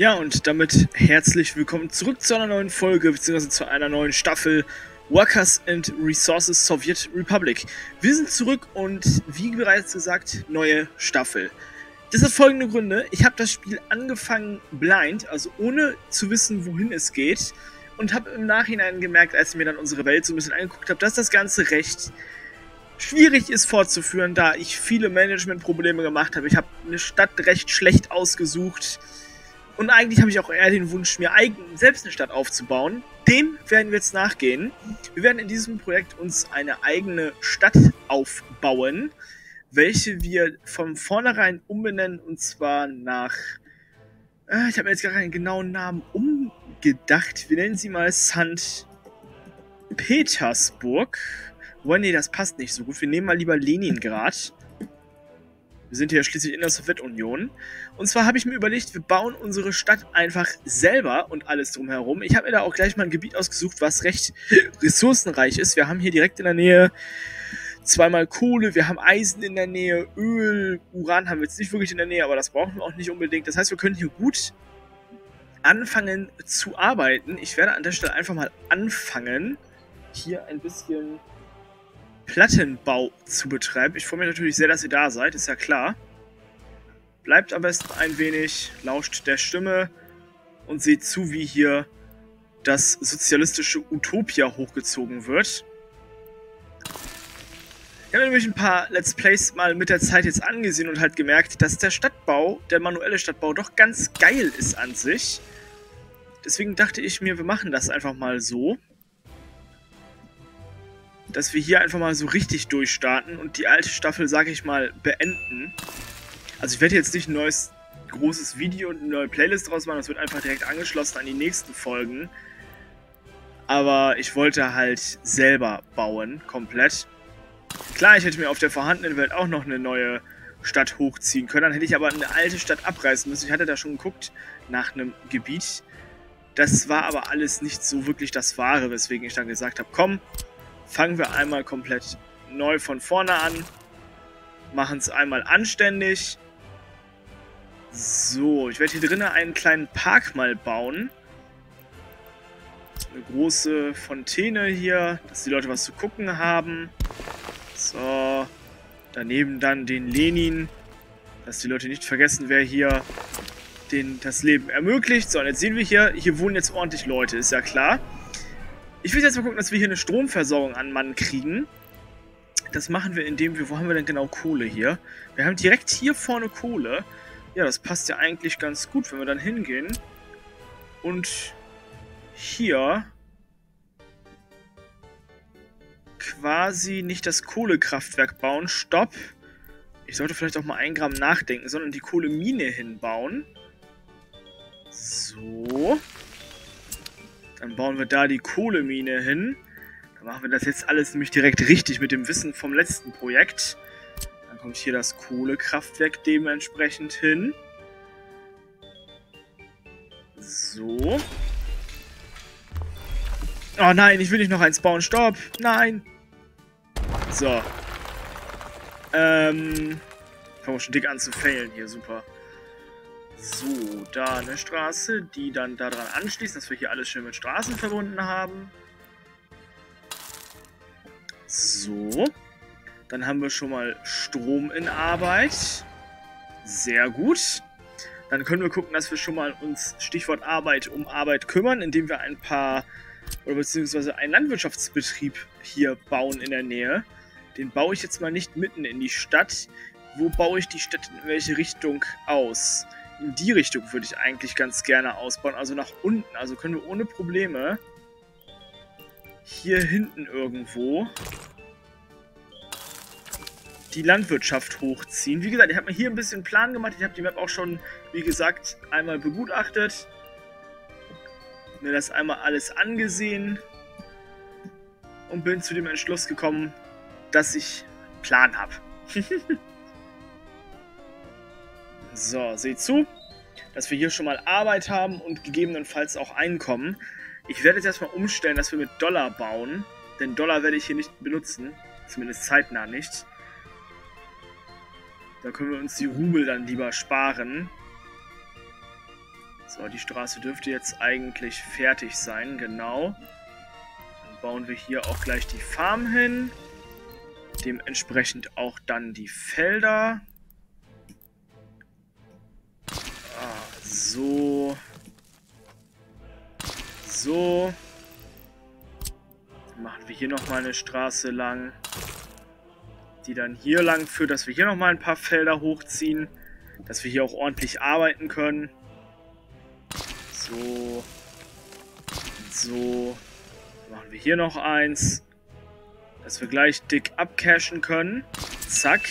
Ja, und damit herzlich willkommen zurück zu einer neuen Folge, beziehungsweise zu einer neuen Staffel Workers and Resources Soviet Republic. Wir sind zurück und wie bereits gesagt, neue Staffel. Das hat folgende Gründe. Ich habe das Spiel angefangen blind, also ohne zu wissen, wohin es geht. Und habe im Nachhinein gemerkt, als ich mir dann unsere Welt so ein bisschen angeguckt habe, dass das Ganze recht schwierig ist fortzuführen, da ich viele Managementprobleme gemacht habe. Ich habe eine Stadt recht schlecht ausgesucht und eigentlich habe ich auch eher den Wunsch, mir eigen, selbst eine Stadt aufzubauen. Dem werden wir jetzt nachgehen. Wir werden in diesem Projekt uns eine eigene Stadt aufbauen, welche wir von vornherein umbenennen und zwar nach. Äh, ich habe mir jetzt gar keinen genauen Namen umgedacht. Wir nennen sie mal St. Petersburg. Wobei, nee, das passt nicht so gut. Wir nehmen mal lieber Leningrad. Wir sind hier schließlich in der Sowjetunion. Und zwar habe ich mir überlegt, wir bauen unsere Stadt einfach selber und alles drumherum. Ich habe mir da auch gleich mal ein Gebiet ausgesucht, was recht ressourcenreich ist. Wir haben hier direkt in der Nähe zweimal Kohle, wir haben Eisen in der Nähe, Öl, Uran haben wir jetzt nicht wirklich in der Nähe, aber das brauchen wir auch nicht unbedingt. Das heißt, wir können hier gut anfangen zu arbeiten. Ich werde an der Stelle einfach mal anfangen, hier ein bisschen Plattenbau zu betreiben. Ich freue mich natürlich sehr, dass ihr da seid, ist ja klar. Bleibt am besten ein wenig, lauscht der Stimme und seht zu, wie hier das sozialistische Utopia hochgezogen wird. Ich habe nämlich ein paar Let's Plays mal mit der Zeit jetzt angesehen und halt gemerkt, dass der Stadtbau, der manuelle Stadtbau, doch ganz geil ist an sich. Deswegen dachte ich mir, wir machen das einfach mal so dass wir hier einfach mal so richtig durchstarten und die alte Staffel, sage ich mal, beenden. Also ich werde jetzt nicht ein neues großes Video und eine neue Playlist draus machen, das wird einfach direkt angeschlossen an die nächsten Folgen. Aber ich wollte halt selber bauen, komplett. Klar, ich hätte mir auf der vorhandenen Welt auch noch eine neue Stadt hochziehen können. Dann hätte ich aber eine alte Stadt abreißen müssen. Ich hatte da schon geguckt nach einem Gebiet. Das war aber alles nicht so wirklich das Wahre, weswegen ich dann gesagt habe, komm, fangen wir einmal komplett neu von vorne an. Machen es einmal anständig. So, ich werde hier drinnen einen kleinen Park mal bauen. Eine große Fontäne hier, dass die Leute was zu gucken haben. So, daneben dann den Lenin, dass die Leute nicht vergessen, wer hier den, das Leben ermöglicht. So, und jetzt sehen wir hier, hier wohnen jetzt ordentlich Leute, ist ja klar. Ich will jetzt mal gucken, dass wir hier eine Stromversorgung an Mann kriegen. Das machen wir, indem wir... Wo haben wir denn genau Kohle hier? Wir haben direkt hier vorne Kohle. Ja, das passt ja eigentlich ganz gut, wenn wir dann hingehen. Und hier quasi nicht das Kohlekraftwerk bauen. Stopp. Ich sollte vielleicht auch mal ein Gramm nachdenken, sondern die Kohlemine hinbauen. So. Dann bauen wir da die Kohlemine hin. Dann machen wir das jetzt alles nämlich direkt richtig mit dem Wissen vom letzten Projekt. Dann kommt hier das Kohlekraftwerk dementsprechend hin. So. Oh nein, ich will nicht noch eins bauen. Stopp. Nein. So. Ähm. Fangen wir schon dick an zu failen hier. Super. So, da eine Straße, die dann daran anschließt, dass wir hier alles schön mit Straßen verbunden haben. So. Dann haben wir schon mal Strom in Arbeit. Sehr gut. Dann können wir gucken, dass wir schon mal uns, Stichwort Arbeit, um Arbeit kümmern, indem wir ein paar, oder beziehungsweise einen Landwirtschaftsbetrieb hier bauen in der Nähe. Den baue ich jetzt mal nicht mitten in die Stadt. Wo baue ich die Stadt in welche Richtung aus? In die Richtung würde ich eigentlich ganz gerne ausbauen. Also nach unten. Also können wir ohne Probleme hier hinten irgendwo die Landwirtschaft hochziehen. Wie gesagt, ich habe mir hier ein bisschen Plan gemacht. Ich habe die Map auch schon, wie gesagt, einmal begutachtet. Mir das einmal alles angesehen. Und bin zu dem Entschluss gekommen, dass ich Plan habe. So, seht zu, dass wir hier schon mal Arbeit haben und gegebenenfalls auch Einkommen. Ich werde jetzt erstmal umstellen, dass wir mit Dollar bauen, denn Dollar werde ich hier nicht benutzen, zumindest zeitnah nicht. Da können wir uns die Rubel dann lieber sparen. So, die Straße dürfte jetzt eigentlich fertig sein, genau. Dann bauen wir hier auch gleich die Farm hin. Dementsprechend auch dann die Felder. So. So. Dann machen wir hier nochmal eine Straße lang. Die dann hier lang führt, dass wir hier nochmal ein paar Felder hochziehen. Dass wir hier auch ordentlich arbeiten können. So. So. Machen wir hier noch eins. Dass wir gleich dick abcashen können. Zack.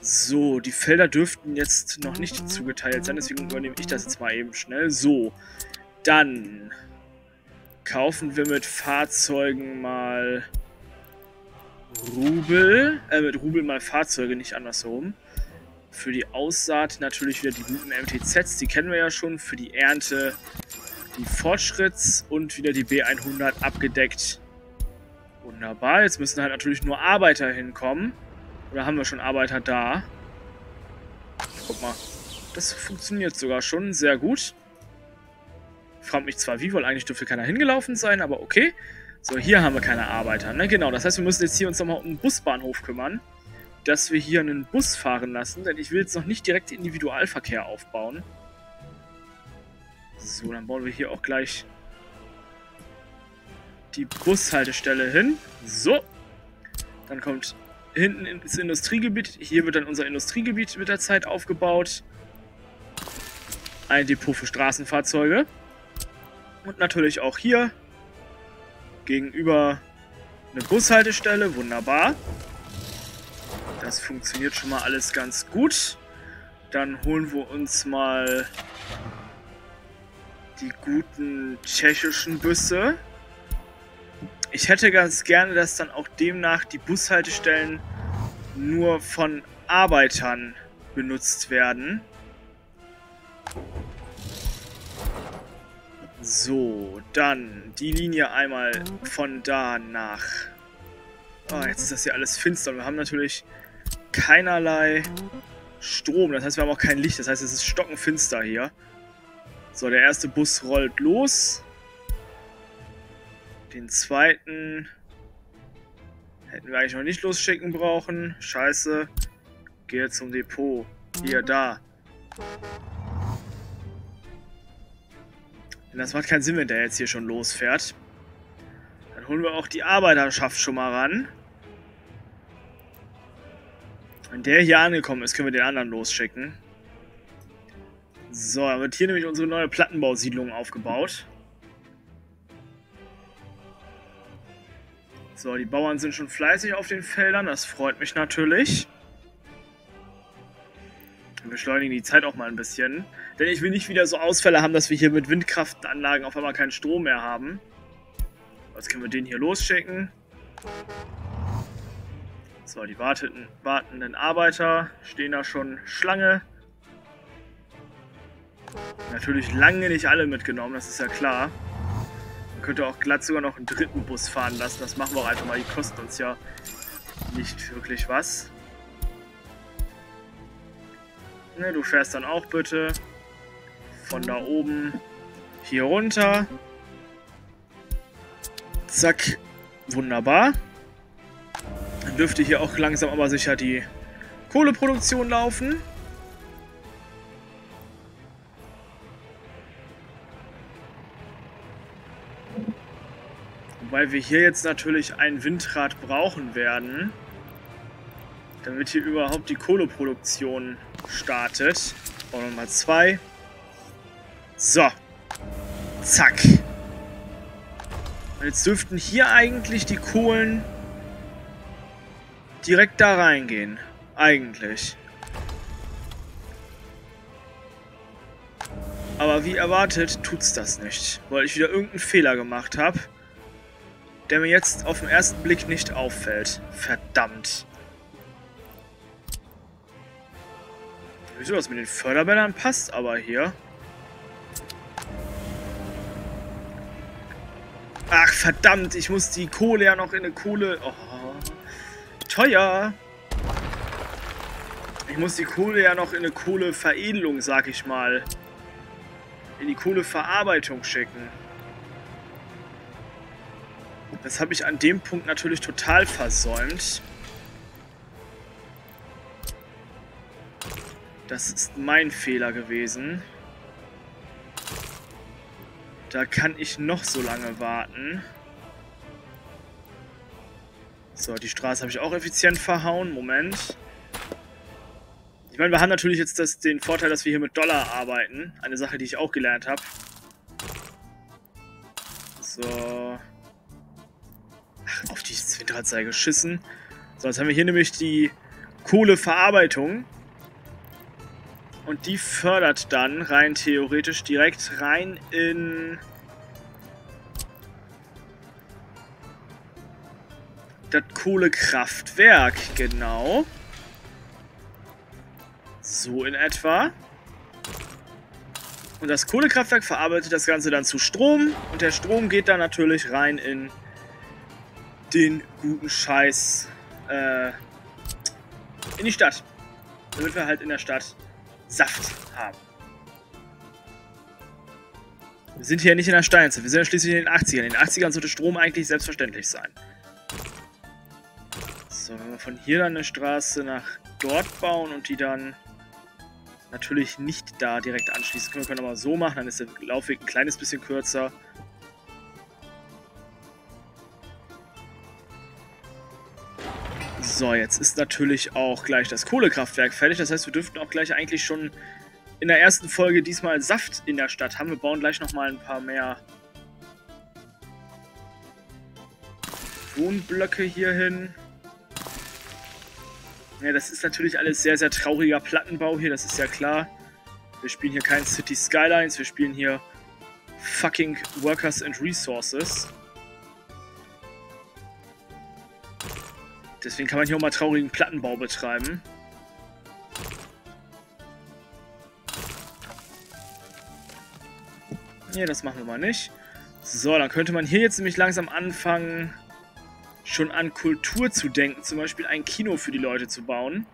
So, die Felder dürften jetzt noch nicht zugeteilt sein, deswegen übernehme ich das jetzt mal eben schnell. So, dann kaufen wir mit Fahrzeugen mal Rubel. Äh, mit Rubel mal Fahrzeuge, nicht andersherum. Für die Aussaat natürlich wieder die guten MTZs, die kennen wir ja schon. Für die Ernte die Fortschritts- und wieder die B100 abgedeckt. Wunderbar, jetzt müssen halt natürlich nur Arbeiter hinkommen. Oder haben wir schon Arbeiter da? Guck mal, das funktioniert sogar schon sehr gut. Fragt mich zwar, wie wohl eigentlich dürfte keiner hingelaufen sein, aber okay. So, hier haben wir keine Arbeiter, ne? Genau, das heißt, wir müssen jetzt hier uns nochmal um den Busbahnhof kümmern. Dass wir hier einen Bus fahren lassen, denn ich will jetzt noch nicht direkt Individualverkehr aufbauen. So, dann bauen wir hier auch gleich die Bushaltestelle hin. So. Dann kommt hinten ins Industriegebiet. Hier wird dann unser Industriegebiet mit der Zeit aufgebaut. Ein Depot für Straßenfahrzeuge. Und natürlich auch hier gegenüber eine Bushaltestelle. Wunderbar. Das funktioniert schon mal alles ganz gut. Dann holen wir uns mal die guten tschechischen Busse. Ich hätte ganz gerne, dass dann auch demnach die Bushaltestellen nur von Arbeitern benutzt werden. So, dann die Linie einmal von da nach... Oh, jetzt ist das hier alles finster. Wir haben natürlich keinerlei Strom. Das heißt, wir haben auch kein Licht. Das heißt, es ist stockenfinster hier. So, der erste Bus rollt los. Den zweiten hätten wir eigentlich noch nicht losschicken brauchen. Scheiße. Gehe zum Depot. Hier, da. Das macht keinen Sinn, wenn der jetzt hier schon losfährt. Dann holen wir auch die Arbeiterschaft schon mal ran. Wenn der hier angekommen ist, können wir den anderen losschicken. So, dann wird hier nämlich unsere neue Plattenbausiedlung aufgebaut. So, die Bauern sind schon fleißig auf den Feldern, das freut mich natürlich. Wir beschleunigen die Zeit auch mal ein bisschen. Denn ich will nicht wieder so Ausfälle haben, dass wir hier mit Windkraftanlagen auf einmal keinen Strom mehr haben. Jetzt können wir den hier losschicken. So, die warteten, wartenden Arbeiter stehen da schon Schlange. Natürlich lange nicht alle mitgenommen, das ist ja klar. Könnte auch glatt sogar noch einen dritten Bus fahren lassen. Das machen wir auch einfach mal. Die kosten uns ja nicht wirklich was. Ne, du fährst dann auch bitte von da oben hier runter. Zack. Wunderbar. Dann dürfte hier auch langsam aber sicher die Kohleproduktion laufen. Weil wir hier jetzt natürlich ein Windrad brauchen werden, damit hier überhaupt die Kohleproduktion startet. Bauen wir mal zwei. So. Zack. Und jetzt dürften hier eigentlich die Kohlen direkt da reingehen. Eigentlich. Aber wie erwartet tut's das nicht, weil ich wieder irgendeinen Fehler gemacht habe der mir jetzt auf den ersten Blick nicht auffällt. Verdammt. Wieso das mit den Förderbändern passt aber hier? Ach, verdammt, ich muss die Kohle ja noch in eine Kohle... Oh, teuer. Ich muss die Kohle ja noch in eine Kohleveredelung, sag ich mal, in die Kohleverarbeitung schicken. Das habe ich an dem Punkt natürlich total versäumt. Das ist mein Fehler gewesen. Da kann ich noch so lange warten. So, die Straße habe ich auch effizient verhauen. Moment. Ich meine, wir haben natürlich jetzt das, den Vorteil, dass wir hier mit Dollar arbeiten. Eine Sache, die ich auch gelernt habe. So. Auf die sei geschissen. So, jetzt haben wir hier nämlich die Kohleverarbeitung. Und die fördert dann rein theoretisch direkt rein in das Kohlekraftwerk, genau. So in etwa. Und das Kohlekraftwerk verarbeitet das Ganze dann zu Strom. Und der Strom geht dann natürlich rein in den guten Scheiß äh, in die Stadt. Damit wir halt in der Stadt Saft haben. Wir sind hier nicht in der Steinzeit, wir sind ja schließlich in den 80ern. In den 80ern sollte Strom eigentlich selbstverständlich sein. So, wenn wir von hier dann eine Straße nach dort bauen und die dann natürlich nicht da direkt anschließen können, wir können aber so machen, dann ist der Laufweg ein kleines bisschen kürzer. So, jetzt ist natürlich auch gleich das Kohlekraftwerk fertig. Das heißt, wir dürften auch gleich eigentlich schon in der ersten Folge diesmal Saft in der Stadt haben. Wir bauen gleich nochmal ein paar mehr Wohnblöcke hier hin. Ja, das ist natürlich alles sehr, sehr trauriger Plattenbau hier, das ist ja klar. Wir spielen hier kein City Skylines, wir spielen hier fucking Workers and Resources. Deswegen kann man hier auch mal traurigen Plattenbau betreiben. Nee, das machen wir mal nicht. So, dann könnte man hier jetzt nämlich langsam anfangen, schon an Kultur zu denken. Zum Beispiel ein Kino für die Leute zu bauen.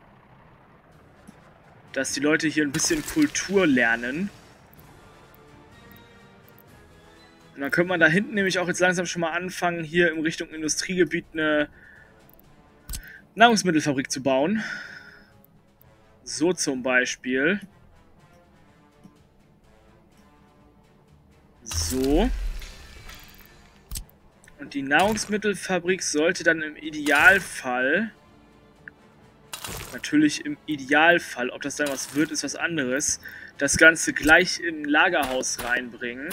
Dass die Leute hier ein bisschen Kultur lernen. Und dann könnte man da hinten nämlich auch jetzt langsam schon mal anfangen, hier in Richtung Industriegebiet eine Nahrungsmittelfabrik zu bauen. So zum Beispiel. So. Und die Nahrungsmittelfabrik sollte dann im Idealfall, natürlich im Idealfall, ob das dann was wird, ist was anderes, das Ganze gleich in ein Lagerhaus reinbringen.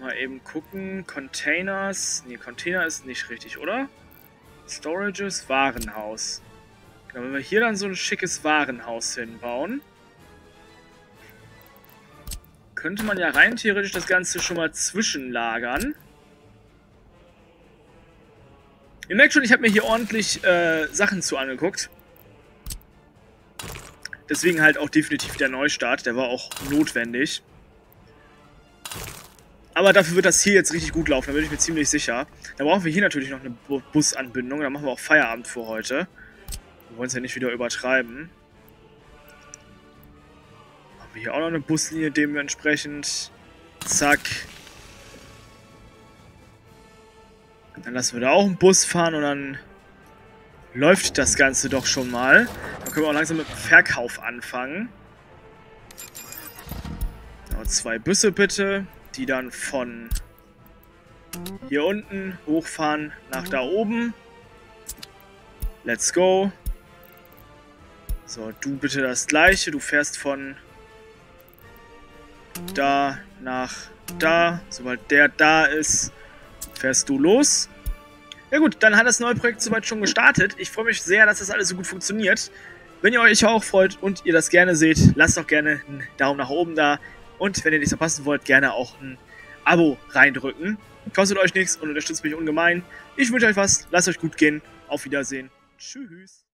Mal eben gucken. Containers. Ne, Container ist nicht richtig, oder? Storages, Warenhaus. Genau, wenn wir hier dann so ein schickes Warenhaus hinbauen, könnte man ja rein theoretisch das Ganze schon mal zwischenlagern. Ihr merkt schon, ich habe mir hier ordentlich äh, Sachen zu angeguckt. Deswegen halt auch definitiv der Neustart. Der war auch notwendig. Aber dafür wird das hier jetzt richtig gut laufen, da bin ich mir ziemlich sicher. Da brauchen wir hier natürlich noch eine Busanbindung. Da machen wir auch Feierabend für heute. Wir wollen es ja nicht wieder übertreiben wir hier auch noch eine Buslinie dementsprechend. Zack. Dann lassen wir da auch einen Bus fahren und dann läuft das Ganze doch schon mal. Dann können wir auch langsam mit dem Verkauf anfangen. Zwei Busse bitte, die dann von hier unten hochfahren nach da oben. Let's go. So, du bitte das gleiche. Du fährst von da nach da. Sobald der da ist, fährst du los. Ja gut, dann hat das neue Projekt soweit schon gestartet. Ich freue mich sehr, dass das alles so gut funktioniert. Wenn ihr euch auch freut und ihr das gerne seht, lasst doch gerne einen Daumen nach oben da. Und wenn ihr nichts verpassen wollt, gerne auch ein Abo reindrücken. Kostet euch nichts und unterstützt mich ungemein. Ich wünsche euch was, lasst euch gut gehen. Auf Wiedersehen. Tschüss.